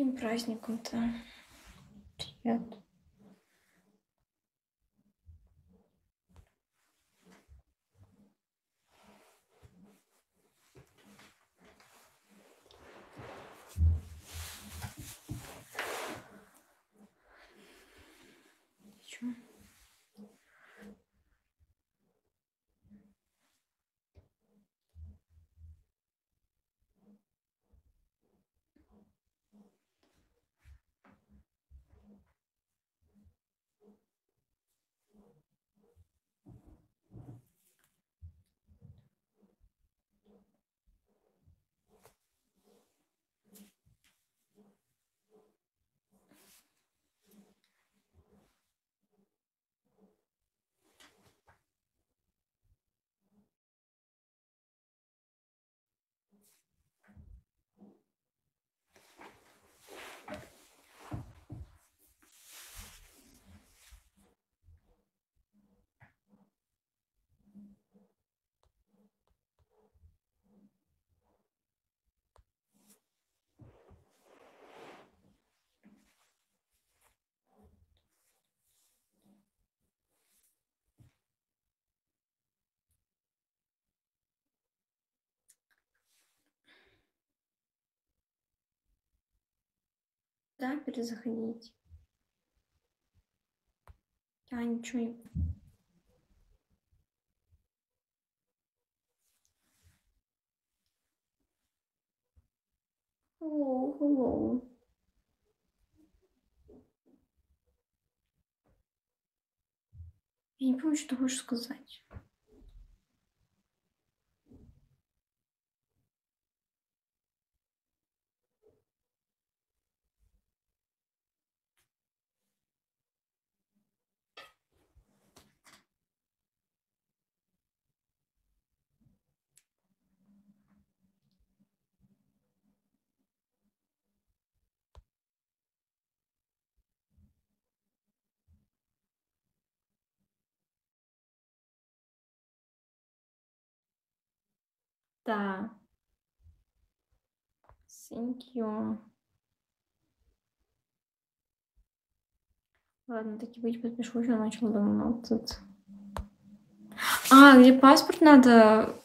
каким праздником-то? Привет. Чё? Да, перезаходить. Я ничего не... Hello, hello. Я не помню, что ты хочешь сказать. Да. Thank you. Ладно, таки быть подпишу, что начал давно тут. А, где паспорт надо